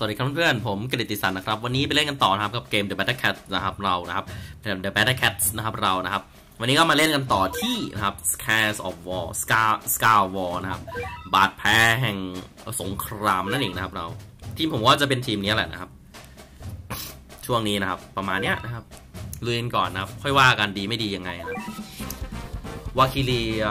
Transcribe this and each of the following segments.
สวัสดีครับเพื่อนๆผมกฤติสันนะครับ วันนี้ไปเล่นกันต่อนะครับกับเกม The Battle Cat นะครับเรานะครับ The Battle Cats นะครับเรานะครับ วันนี้ก็มาเล่นกันต่อที่นะครับ Scars of War Scar Scar War นะครับ บาดแผลแห่งสงครามนั่นเองนะครับเรา ทีมผมว่าจะเป็นทีมนี้แหละนะครับ ช่วงนี้นะครับ ประมาณเนี้ยนะครับลุยกันก่อนนะครับ ค่อยว่ากันดีไม่ดียังไงนะวาคิเลีย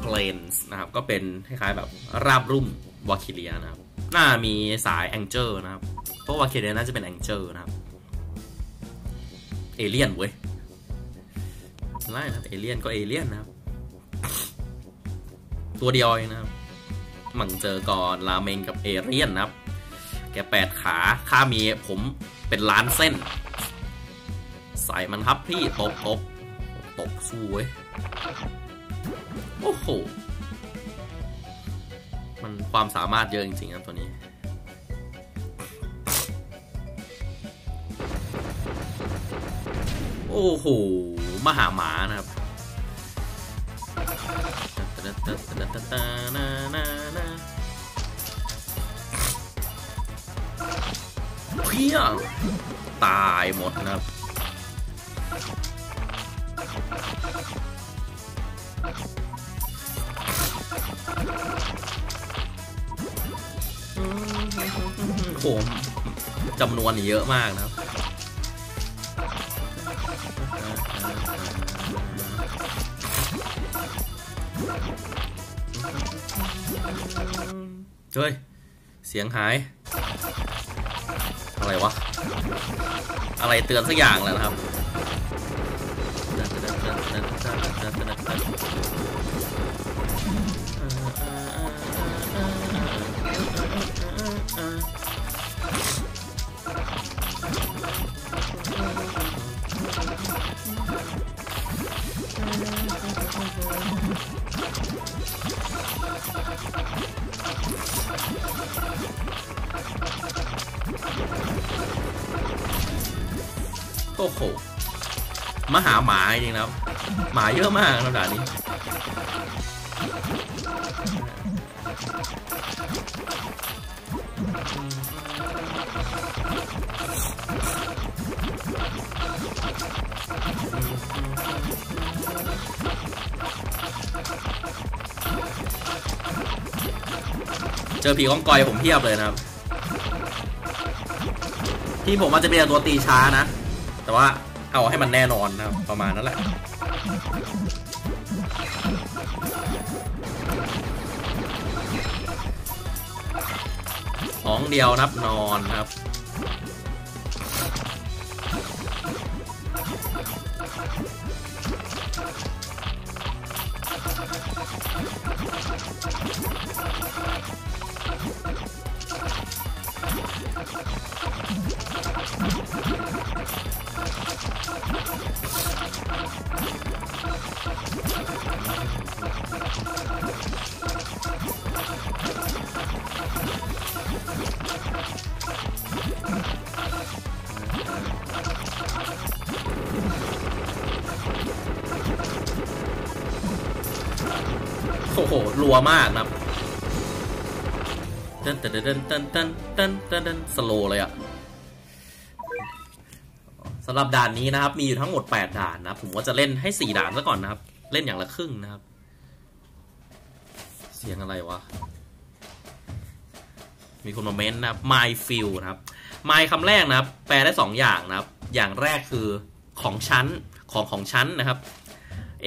เพลนส์นะครับ ก็เป็นคล้ายๆแบบราบรุ่มวาคิเลียนะครับ น่ามีสายแองเจิลนะครับ เพราะว่าเคเลียน่าจะเป็นแองเจิลนะครับ เอเลียนเว้ยไล่นะครับเอเลียนก็เอเลียนนะครับ ตัวเดียวเองนะครับมังเจอก่อนราเมงกับเอเลียนนะครับ แกแปดขาข้ามีผมเป็นล้านเส้น ใส่มันครับพี่ตบตบตบสู้เว้ย โอ้โห มันความสามารถเยอะจริงๆครับตัวนี้โอ้โห มหาหมานะครับ เพี้ยตายหมดนะครับ โหจำนวนเยอะมากนะครับเฮ้ย เสียงหาย อะไรวะ อะไรเตือนสักอย่างแล้วนะครับ โอ้โหมหาหมาจริงนะหมาเยอะมากนะด่านนี้ อผีกองกอยผมเพียบเลยนะครับ ที่ผมอาจจะเป็นตัวตีช้านะ แต่ว่าเอาให้มันแน่นอนนะครับ ประมาณนั้นแหละของเดียวนับนอนครับ โอ้โหรัวมากนะครับ ต้นต้นต้นต้นต้นต้นต้นสโลเลยอะสำหรับด่านนี้นะครับ มีอยู่ทั้งหมด 8 ด่านนะผมว่าจะเล่นให้ 4 ด่านซะก่อนนะครับ เล่นอย่างละครึ่งนะครับ เสียงอะไรวะ มีคนมาเม้นนะครับ my feel นะครับ my คำแรกนะครับ แปลได้ 2 อย่างนะครับ อย่างแรกคือของชั้นของของชั้นนะครับ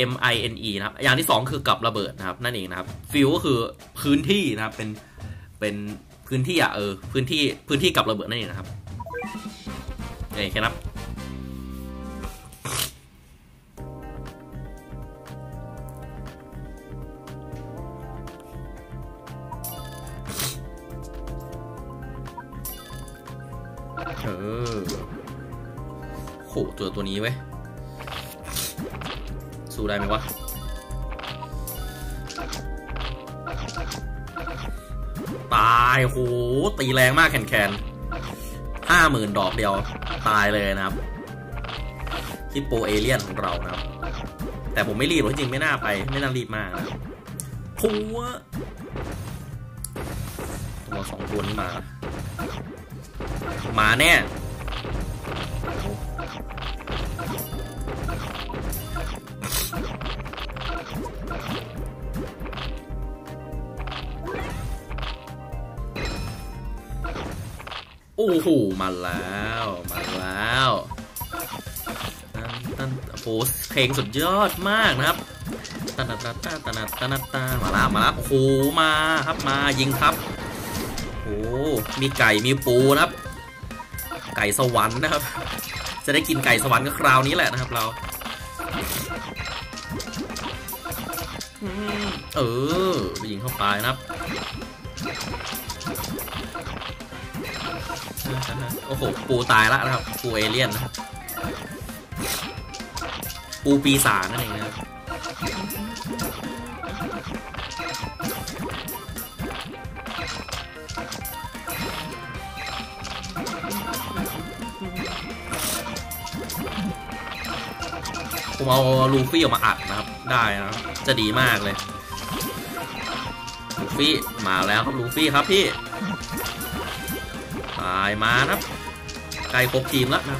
M I N E นะครับ อย่างที่ 2 คือกับระเบิดนะครับ นั่นเองนะครับฟิลก็คือพื้นที่นะครับเป็น เป็นพื้นที่อะเออพื้นที่พื้นที่กับระเบิดนั่นเองนะครับเอ้แค่นับเออโหเจอตัวนี้เว้ยสู้ได้ไหมวะายโหตีแรงมากแคนแคนห้าหมื่นดอกเดียวตายเลยนะครับฮิปโปเอเลียนของเรานะครับ แต่ผมไม่รีบหรอกจริงๆไม่น่าไปไม่น่ารีบมากนะครับพัวตัวสองตัวนี้มา มาแน่ อ้โหมาแล้วมาแล้วตันตันโอ้โหเพลงสุดยอดมากนะครับตันตันตันตันตันตันตันมาแล้วมาแล้วโอ้โหมาครับมายิงครับโอ้มีไก่มีปูนะครับ ไก่สวรรค์นะครับ จะได้กินไก่สวรรค์ก็คราวนี้แหละนะครับเราเออยิงเข้าไปนะครับ โอ้โห ปูตายแล้วนะครับ ปูเอเลี่ยนนะ ปูปีศาจนั่นเองนะครับผมเอาลูฟี่ออกมาอัดนะครับ ได้นะจะดีมากเลย ลูฟี่ มาแล้วครับลูฟี่ครับพี่ ตายมานะครับใกล้ครบทีมแล้วนะ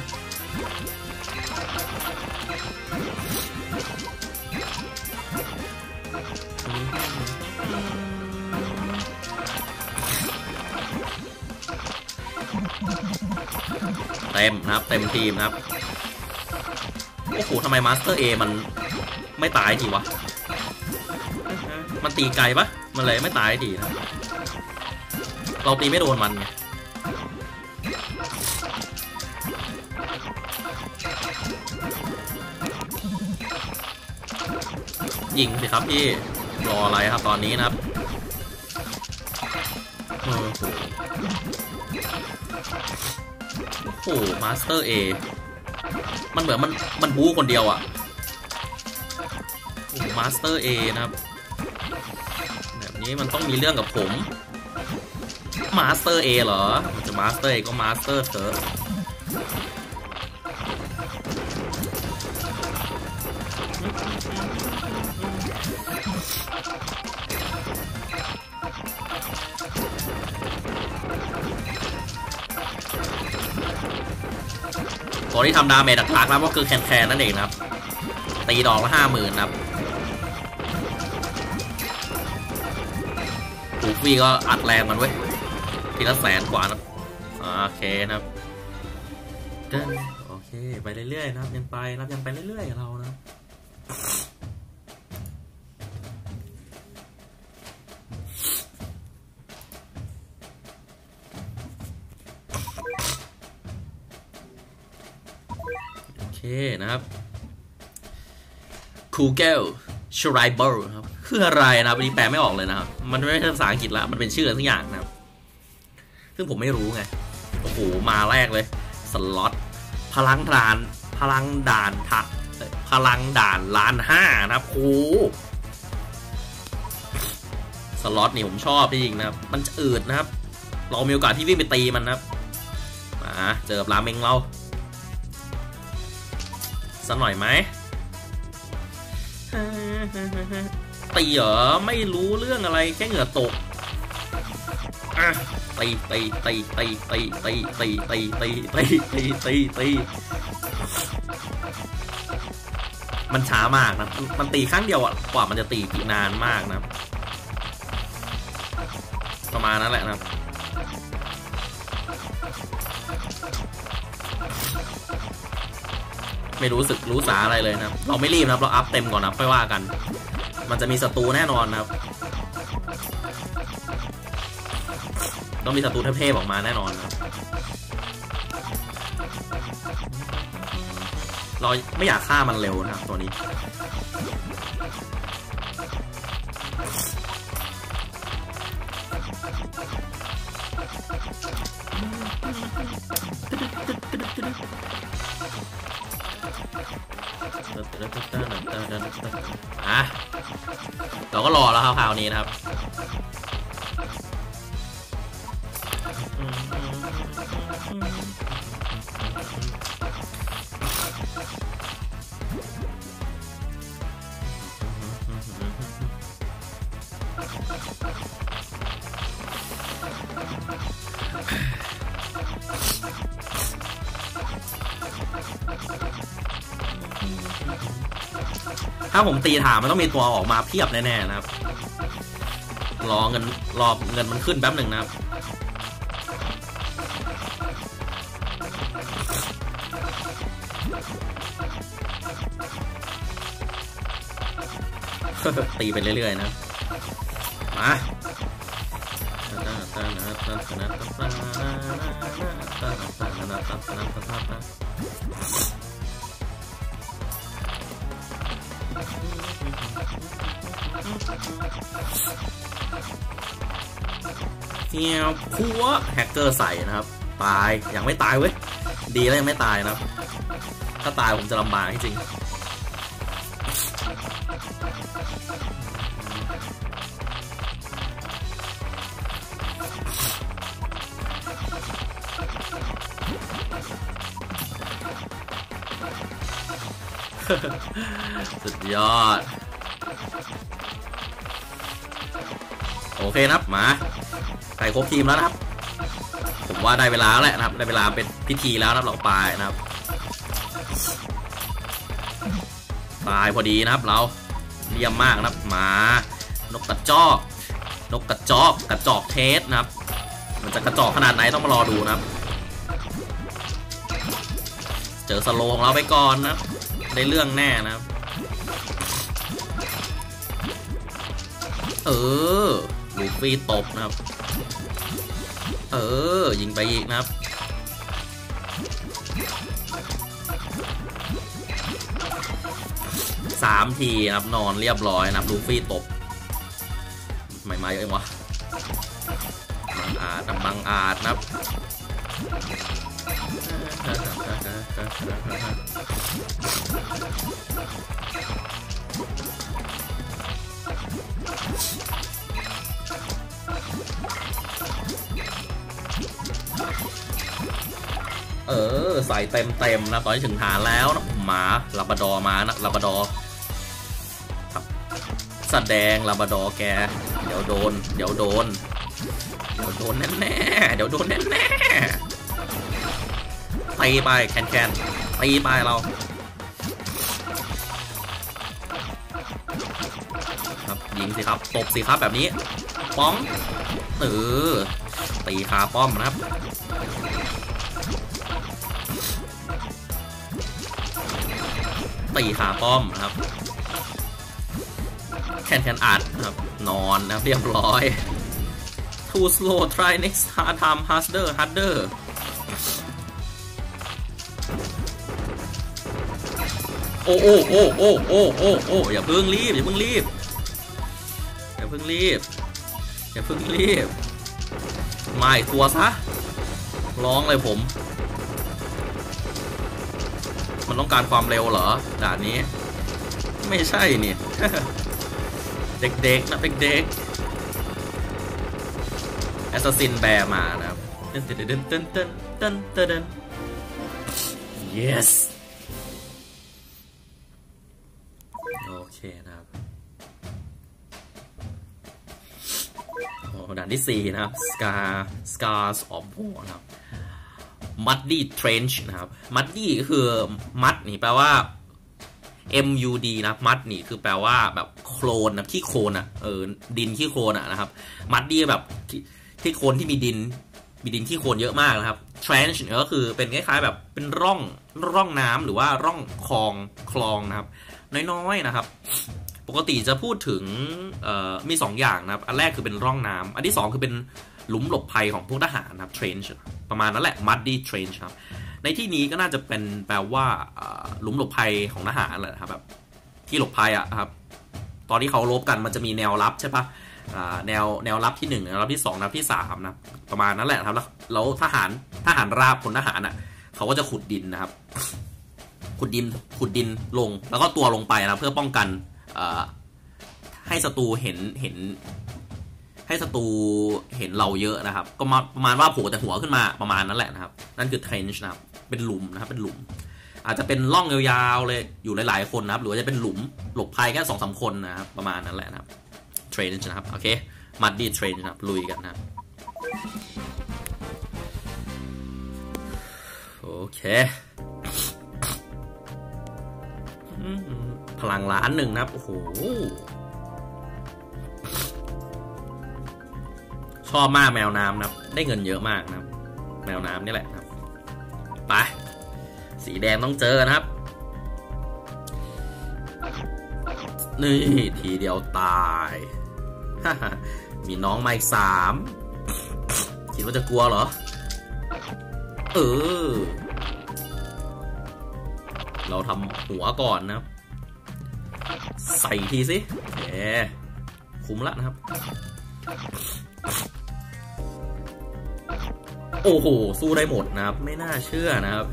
เต็มนะครับเต็มทีมนะครับโอ้โหทำไม Master A มันไม่ตายทีวะ มันตีไกลปะมันเลยไม่ตายทีนะ เราตีไม่โดนมันไง ยิงสิครับพี่รออะไรครับตอนนี้นะครับโอ้โหโอ้โห Master A มันเหมือนมันมันบู๊คนเดียวอะโอ้ Master Aนะครับ แบบนี้มันต้องมีเรื่องกับผม Master A เหรอ มันจะ Master A ก็ Master เถอะ ตัวที่ทำ damage หลักๆแล้วก็คือแคนแคนนั่นเองนะครับ ตีดอกละห้าหมื่นนะครับลูฟี่ก็อัดแรงมันเว้ย ทีละแสนกว่านะโอเคนะครับเดินโอเค ไปเรื่อยๆนะครับ ยังไปนะครับยังไปเรื่อยๆเรานะ คูเกลชไรเบอร์ครับคืออะไรนะครับอันนี้แปลไม่ออกเลยนะครับ มันไม่ใช่ภาษาอังกฤษแล้วมันเป็นชื่ออะไรสักอย่างนะครับ ซึ่งผมไม่รู้ไง โอ้โห มาแรกเลย สล็อต พลังด่าน พลังด่านทักพลังด่านล้านห้านะครับโอ้สล็อตนี่ผมชอบจริงนะครับ มันจะอืดนะครับ เรามีโอกาสที่วิ่งไปตีมันนะครับ มา เจอกับราเมงเราสักหน่อยไหม ตีเหรอไม่รู้เรื่องอะไรแค่เหงื่อตกอะตีตีตีตีตีตีตีตีตีตีตีตีตีมันช้ามากนะ มันตีครั้งเดียวอะกว่ามันจะตีอีกนานมากนะ ประมาณนั้นแหละนะ ไม่รู้สึกรู้สาอะไรเลยนะเราไม่รีบนะเราอัพเต็มก่อนนะค่อยว่ากัน มันจะมีศัตรูแน่นอนนะครับต้องมีศัตรูเทพๆออกมาแน่นอนนะครับเราไม่อยากฆ่ามันเร็วนะครับตัวนี้ อะเราก็รอแล้วครับคราวนี้นะครับ ถ้าผมตีถามมันต้องมีตัวออกมาเพียบแน่ๆนะครับ รอเงินรอเงินมันขึ้นแป๊บหนึ่งนะครับ ตีไปเรื่อยๆนะ มา เทียพัวแฮกเกอร์ใส่นะครับ ตายยังไม่ตายเว้ย ดีแล้วยังไม่ตายนะครับ ถ้าตายผมจะลำบากจริง สุดยอด โอเคครับมาใส่ครบทีมแล้วนะครับ ผมว่าได้เวลาแล้วแหละนะครับ ได้เวลาเป็นพิธีแล้วนะครับเราปลายนะครับตายพอดีนะครับเราเยี่ยมมากนะครับมานกกระจอก นกกระจอกกระจอกเทสนะครับ มันจะกระจอกขนาดไหนต้องมารอดูนะครับ เจอสโลงเราไปก่อนนะครับ ได้เรื่องแน่นะครับ เออลูฟี่ตบนะครับ เออ ยิงไปอีกนะครับ สามทีนะครับนอนเรียบร้อยนะครับลูฟี่ตบไม่มาเยอะเองวะบังอาจนะบังอาจนะครับ เออ ใส่เต็มเต็มนะ ตอนนี้ถึงฐานแล้วนะหมาลาบดอมานะลาบดอครับแสดงลาบดอแก เดี๋ยวโดน เดี๋ยวโดน เดี๋ยวโดนแน่ๆเดี๋ยวโดนแน่ๆ ตีไปแคนแคนตีไปเราครับยิงสิครับตบสิครับแบบนี้ป้องเออตีคาป้อมนะครับตีขาป้อมนะครับ แคนแคนอัดนะครับ นอนนะครับเรียบร้อย too slow try next hard time harder harder อ้โอ้โอ้โอ้โอ้โอ้โอ้อย่าเพิ่งรีบอย่าเพิ่งรีบอย่าเพิ่งรีบอย่าเพิ่งรีบมาอีกตัวซะร้องเลยผม มันต้องการความเร็วเหรอด่านนี้ ไม่ใช่นี่เด็กๆนะเด็กๆ Assassin Bear มานะครับเต้นเต้นเต้นเต้นเต้นเต้นเต้น yes ด่านที่ 4 นะครับ Scar Scars of War นะครับ Muddy Trench นะครับ Muddy ก็คือ mud นี่แปลว่า MUD นะ mud นี่คือแปลว่าแบบโคลนนะขี้โคลนอะเออดินขี้โคลนอะนะครับ Muddy แบบที่ที่โคลนที่มีดินมีดินขี้โคลนเยอะมากนะครับ Trench ก็คือเป็นคล้ายๆแบบเป็นร่องร่องน้ำหรือว่าร่องคลองคลองนะครับ น้อยๆนะครับ ปกติจะพูดถึงมี2ออย่างนะครับ อันแรกคือเป็นร่องน้ำอันที่ 2 คือเป็นหลุมหลบภัยของพวกทหารนะครับ trench ประมาณนั้นแหละ muddy trench ครับ ในที่นี้ก็น่าจะเป็นแปลว่าหลุมหลบภัยของทหารแหละครับแบบที่หลบภัยอะครับ ตอนที่เขารบกันมันจะมีแนวรับใช่ปะแนวแนวรับที่1แนวรับที่2แนวที่3นะประมาณนั้นแหละครับ แล้วแล้วทหารทหารราบคนทหารอะเขาก็จะขุดดินนะครับ ขุดดินขุดดินลง แล้วก็ตัวลงไปนะเพื่อป้องกัน ให้ศัตรูเห็นเห็น ให้ศัตรูเห็นเราเยอะนะครับ ก็มาประมาณว่าโผล่แต่หัวขึ้นมาประมาณนั้นแหละนะครับ นั่นคือ trench นะครับ เป็นหลุมนะครับ เป็นหลุม อาจจะเป็นร่องยาวๆเลยอยู่หลายๆคนนะครับ หรือว่าจะเป็นหลุมหลบภัยแค่สองสาคนนะครับ ประมาณนั้นแหละนะครับ trench นะครับโอเค muddy trench นะครับลุยกันนะครับโอเค พลังล้านหนึ่งนะครับ โอ้โห ชอบมากแมวน้ำนะครับ ได้เงินเยอะมากนะครับ แมวน้ำนี่แหละครับ ไป สีแดงต้องเจอนะครับ นี่ทีเดียวตาย มีน้องมาอีกสามคิดว่าจะกลัวเหรอ เออ เราทำหัวก่อนนะครับ ใส่ทีสิแหมคุ้มละนะครับ โอ้โห สู้ได้หมดนะครับ ไม่น่าเชื่อนะครับ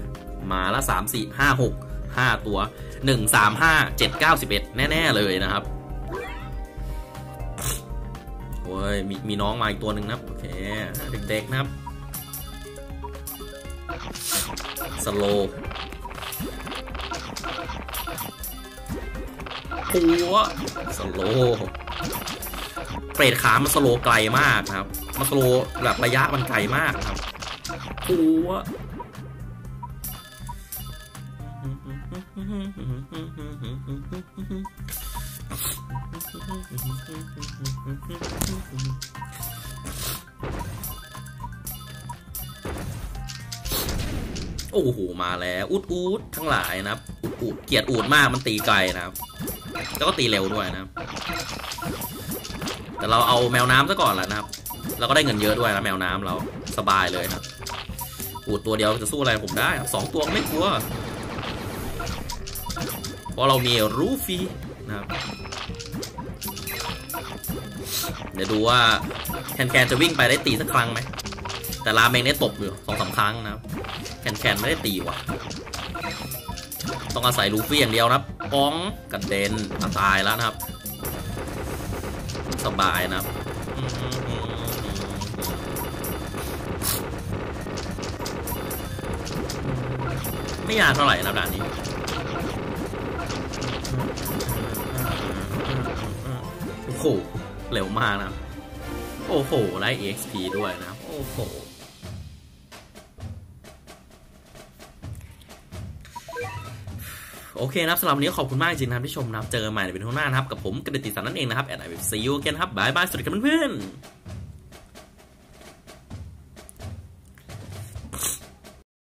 มาละสามสี่ห้าหกห้าตัวหนึ่งสามห้าเจ็ดเก้าสิบเอ็ดแน่ ๆ เลยนะครับโอ้ยมีมีน้องมาอีกตัวหนึ่งนะโอเค เด็ก ๆ นะครับ สโล หัวสโลเปรตขามันสโลไกลมากครับมันสโลแบบระยะมันไกลมากครับหัวโอ้โหมาแล้ว อุดอุดทั้งหลายนะครับอุดอุดเกียดอูดมากมันตีไกลนะครับ แล้วก็ตีเร็วด้วยนะครับ แต่เราเอาแมวน้ำซะก่อนแหละนะครับ เราก็ได้เงินเยอะด้วยนะแมวน้ำเราสบายเลยนะอูดตัวเดียวจะสู้อะไรผมได้สองตัวไม่กลัว เพราะเรามีรูฟีนะครับ เดี๋ยวดูว่าแคนแคนจะวิ่งไปได้ตีสักครั้งไหม แต่ราเมงได้ตบอยู่สองสาครั้งนะครับ แคนแคนไม่ได้ตีว่ะ ต้องอาศัยลูฟี่อย่างเดียวนะครับ ป้องกระเด็นตายแล้วนะครับ สบายนะครับไม่ยากเท่าไหร่นะด่านนี้โอ้โหเร็วมากนะ โอ้โหได้ EXP ด้วยนะ โอ้โห โอเคนะครับสำหรับวันนี้ขอบคุณมากจริงนะครับที่ชมนะครับ เจอกันใหม่ในวิดีโอหน้านะครับ กับผมกระดิติสันนั่นเองนะครับ and I will see you again ครับ bye bye สวัสดีครับเพื่อนๆ